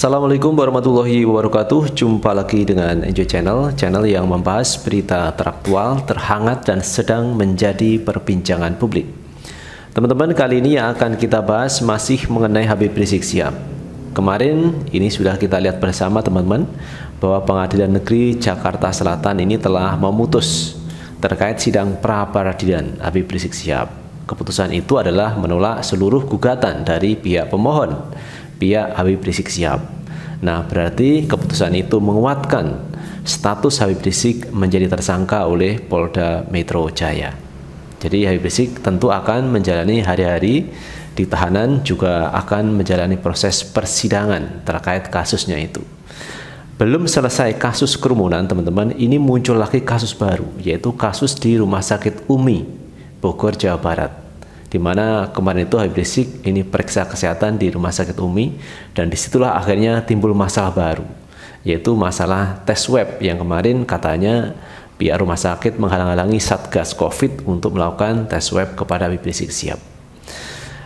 Assalamualaikum warahmatullahi wabarakatuh. Jumpa lagi dengan Enjoy Channel Channel yang membahas berita teraktual, terhangat, dan sedang menjadi perbincangan publik. Teman-teman kali ini yang akan kita bahas masih mengenai Habib Rizik Sihab Kemarin ini sudah kita lihat bersama teman-teman Bahwa Pengadilan Negeri Jakarta Selatan ini telah memutus Terkait sidang pra-peradilan Habib Rizik Sihab Keputusan itu adalah menolak seluruh gugatan dari pihak pemohon pihak Habib Rizik Sihab. Nah, berarti keputusan itu menguatkan status Habib Rizik menjadi tersangka oleh Polda Metro Jaya. Jadi Habib Rizik tentu akan menjalani hari-hari di tahanan juga akan menjalani proses persidangan terkait kasusnya itu. Belum selesai kasus kerumunan, teman-teman, ini muncul lagi kasus baru, yaitu kasus di Rumah Sakit UMI, Bogor, Jawa Barat di mana kemarin itu Habib Rizik ini periksa kesehatan di rumah sakit Umi dan di situlah akhirnya timbul masalah baru yaitu masalah tes web yang kemarin katanya pihak rumah sakit menghalang-halangi Satgas Covid untuk melakukan tes web kepada Habib Rizik siap.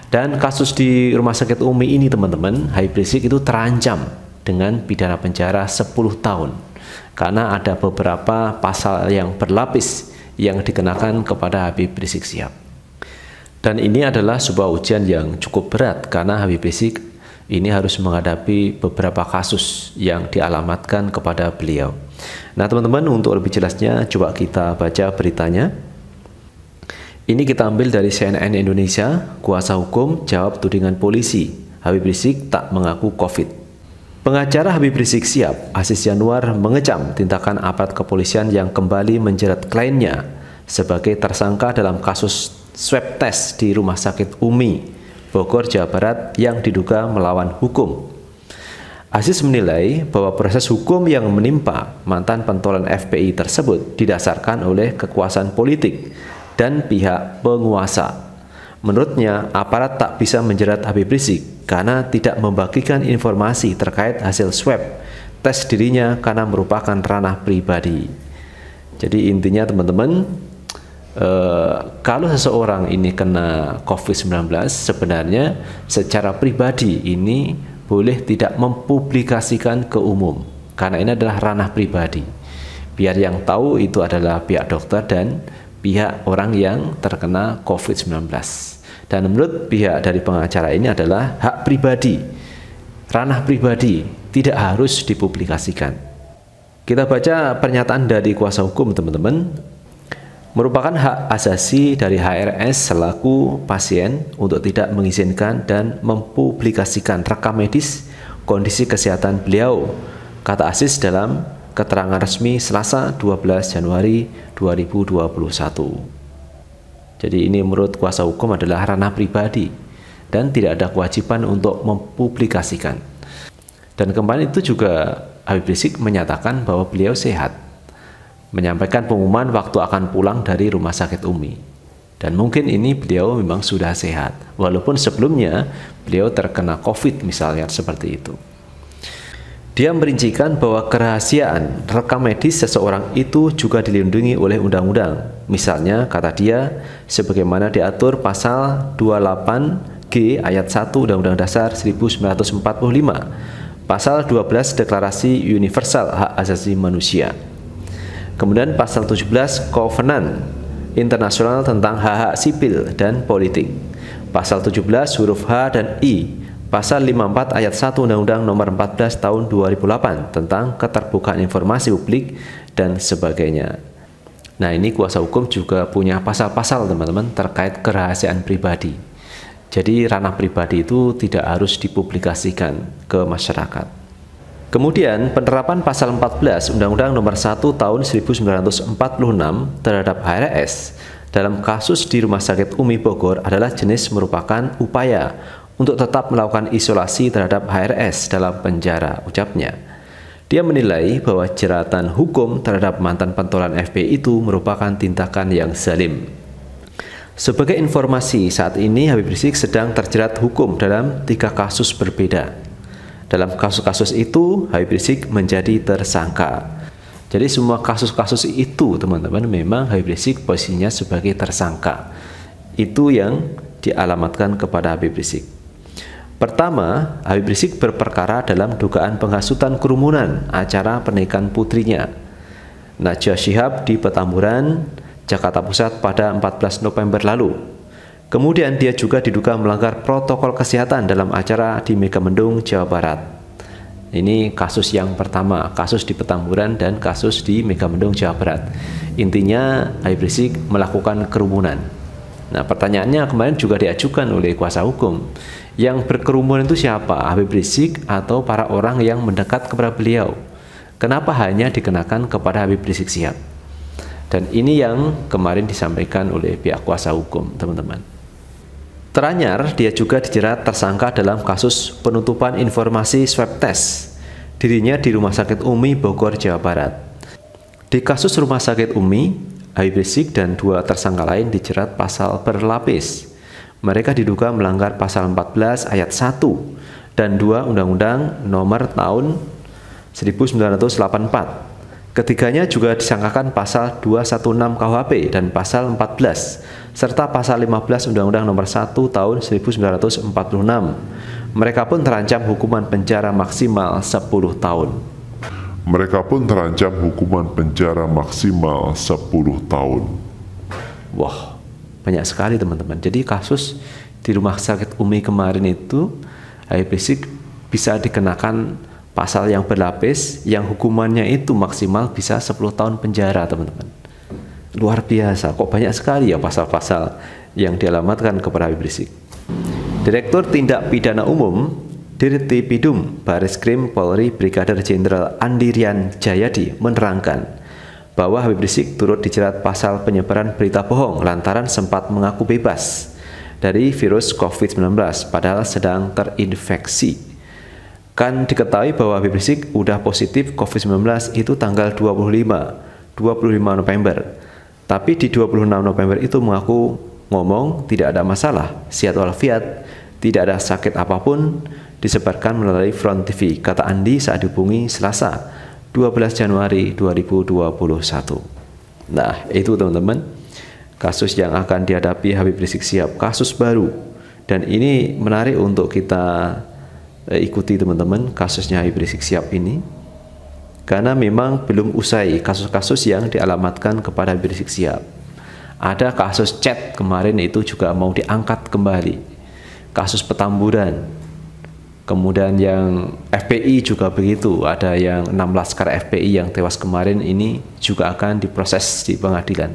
Dan kasus di rumah sakit Umi ini teman-teman, Habib Rizik itu terancam dengan pidana penjara 10 tahun karena ada beberapa pasal yang berlapis yang dikenakan kepada Habib Rizik Sihab. Dan ini adalah sebuah ujian yang cukup berat karena Habib Rizik ini harus menghadapi beberapa kasus yang dialamatkan kepada beliau. Nah teman-teman untuk lebih jelasnya coba kita baca beritanya. Ini kita ambil dari CNN Indonesia, kuasa hukum jawab tudingan polisi, Habib Rizik tak mengaku COVID. Pengacara Habib Rizik siap, Asis Januar mengecam tindakan aparat kepolisian yang kembali menjerat kliennya sebagai tersangka dalam kasus swab test di Rumah Sakit UMI, Bogor, Jawa Barat yang diduga melawan hukum. Aziz menilai bahwa proses hukum yang menimpa mantan pentolan FPI tersebut didasarkan oleh kekuasaan politik dan pihak penguasa. Menurutnya, aparat tak bisa menjerat Habib Rizik karena tidak membagikan informasi terkait hasil swab tes dirinya karena merupakan ranah pribadi. Jadi intinya teman-teman, Uh, kalau seseorang ini kena COVID-19 sebenarnya secara pribadi ini boleh tidak mempublikasikan ke umum. Karena ini adalah ranah pribadi. Biar yang tahu itu adalah pihak dokter dan pihak orang yang terkena COVID-19 dan menurut pihak dari pengacara ini adalah hak pribadi. Ranah pribadi tidak harus dipublikasikan. Kita baca pernyataan dari kuasa hukum teman-teman merupakan hak asasi dari HRS selaku pasien untuk tidak mengizinkan dan mempublikasikan rekam medis kondisi kesehatan beliau, kata Asis dalam keterangan resmi Selasa 12 Januari 2021. Jadi ini menurut kuasa hukum adalah ranah pribadi dan tidak ada kewajiban untuk mempublikasikan. Dan kemarin itu juga Habib Rizik menyatakan bahwa beliau sehat menyampaikan pengumuman waktu akan pulang dari rumah sakit Umi. Dan mungkin ini beliau memang sudah sehat, walaupun sebelumnya beliau terkena COVID misalnya seperti itu. Dia merincikan bahwa kerahasiaan rekam medis seseorang itu juga dilindungi oleh undang-undang. Misalnya, kata dia, sebagaimana diatur pasal 28G ayat 1 Undang-Undang Dasar 1945, pasal 12 Deklarasi Universal Hak Asasi Manusia. Kemudian pasal 17 Covenant Internasional tentang hak-hak sipil dan politik. Pasal 17 huruf H dan I. Pasal 54 ayat 1 Undang-Undang Nomor 14 Tahun 2008 tentang keterbukaan informasi publik dan sebagainya. Nah, ini kuasa hukum juga punya pasal-pasal teman-teman terkait kerahasiaan pribadi. Jadi ranah pribadi itu tidak harus dipublikasikan ke masyarakat. Kemudian penerapan pasal 14 Undang-Undang Nomor 1 Tahun 1946 terhadap HRS dalam kasus di Rumah Sakit Umi Bogor adalah jenis merupakan upaya untuk tetap melakukan isolasi terhadap HRS dalam penjara, ucapnya. Dia menilai bahwa jeratan hukum terhadap mantan pentolan FP itu merupakan tindakan yang zalim. Sebagai informasi, saat ini Habib Rizik sedang terjerat hukum dalam tiga kasus berbeda. Dalam kasus-kasus itu, Habib Rizik menjadi tersangka. Jadi semua kasus-kasus itu, teman-teman, memang Habib Rizik posisinya sebagai tersangka. Itu yang dialamatkan kepada Habib Rizik. Pertama, Habib Rizik berperkara dalam dugaan penghasutan kerumunan acara pernikahan putrinya. Najwa Shihab di Petamburan, Jakarta Pusat pada 14 November lalu. Kemudian dia juga diduga melanggar protokol kesehatan dalam acara di Megamendung, Jawa Barat. Ini kasus yang pertama, kasus di Petamburan dan kasus di Megamendung, Jawa Barat. Intinya Habib Rizik melakukan kerumunan. Nah pertanyaannya kemarin juga diajukan oleh kuasa hukum. Yang berkerumun itu siapa? Habib Rizik atau para orang yang mendekat kepada beliau? Kenapa hanya dikenakan kepada Habib Rizik Sihab? Dan ini yang kemarin disampaikan oleh pihak kuasa hukum, teman-teman. Teranyar, dia juga dijerat tersangka dalam kasus penutupan informasi swab test dirinya di Rumah Sakit Umi Bogor, Jawa Barat. Di kasus Rumah Sakit Umi, Habib Rizik dan dua tersangka lain dijerat pasal berlapis mereka diduga melanggar pasal 14 ayat 1 dan 2 Undang-Undang nomor tahun 1984. Ketiganya juga disangkakan pasal 216 KUHP dan pasal 14 serta pasal 15 Undang-Undang nomor 1 tahun 1946. Mereka pun terancam hukuman penjara maksimal 10 tahun. Mereka pun terancam hukuman penjara maksimal 10 tahun. Wah, banyak sekali teman-teman. Jadi kasus di rumah sakit Umi kemarin itu Habib Rizik bisa dikenakan pasal yang berlapis yang hukumannya itu maksimal bisa 10 tahun penjara teman-teman. Luar biasa, kok banyak sekali ya pasal-pasal yang dialamatkan kepada Habib Rizik. Direktur Tindak Pidana Umum Dirtipidum Baris Krim Polri Brigadir Jenderal Andirian Jayadi menerangkan bahwa Habib Rizik turut dijerat pasal penyebaran berita bohong lantaran sempat mengaku bebas dari virus COVID-19 padahal sedang terinfeksi. Kan diketahui bahwa Habib Rizik udah positif COVID-19 itu tanggal 25, 25 November. Tapi di 26 November itu mengaku ngomong tidak ada masalah, sehat walafiat, tidak ada sakit apa pun, disebarkan melalui Front TV, kata Andi saat dihubungi Selasa 12 Januari 2021. Nah, itu teman-teman, kasus yang akan dihadapi Habib Rizik Sihab, kasus baru. Dan ini menarik untuk kita ikuti teman-teman kasusnya Habib Rizik Sihab ini. Karena memang belum usai kasus-kasus yang dialamatkan kepada Habib Rizik Sihab. Ada kasus chat kemarin itu juga mau diangkat kembali. Kasus petamburan, Kemudian yang FPI juga begitu, ada yang 6 laskar FPI yang tewas kemarin ini juga akan diproses di pengadilan.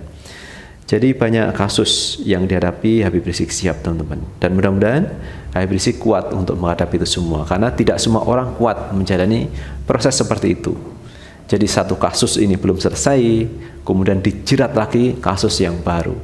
Jadi banyak kasus yang dihadapi Habib Rizik siap teman-teman. Dan mudah-mudahan Habib Rizik kuat untuk menghadapi itu semua. Karena tidak semua orang kuat menjalani proses seperti itu. Jadi satu kasus ini belum selesai, kemudian dijerat lagi kasus yang baru.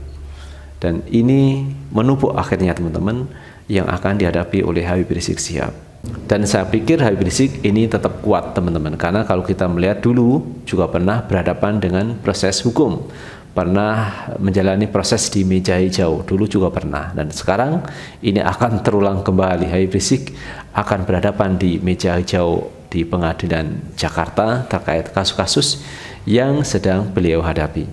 Dan ini menumpuk akhirnya teman-teman yang akan dihadapi oleh Habib Rizik siap. Dan saya pikir Habib Rizik ini tetap kuat teman-teman karena kalau kita melihat dulu juga pernah berhadapan dengan proses hukum pernah menjalani proses di meja hijau. Dulu juga pernah. Dan sekarang ini akan terulang kembali. Habib Rizik akan berhadapan di meja hijau di pengadilan Jakarta terkait kasus-kasus yang sedang beliau hadapi.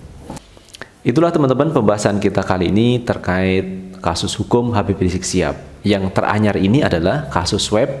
Itulah teman-teman pembahasan kita kali ini terkait kasus hukum Habib Rizik Sihab yang teranyar ini adalah kasus web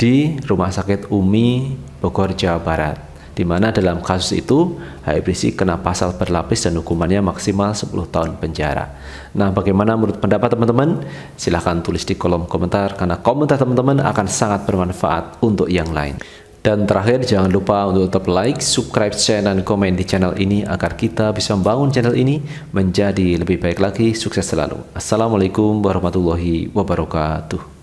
di Rumah Sakit Umi Bogor, Jawa Barat di mana dalam kasus itu Habib Rizik kena pasal berlapis dan hukumannya maksimal 10 tahun penjara. Nah, bagaimana menurut pendapat teman-teman? Silahkan tulis di kolom komentar karena komentar teman-teman akan sangat bermanfaat untuk yang lain. Dan terakhir jangan lupa untuk tetap like, subscribe, share, dan komen di channel ini agar kita bisa membangun channel ini menjadi lebih baik lagi. Sukses selalu. Assalamualaikum warahmatullahi wabarakatuh.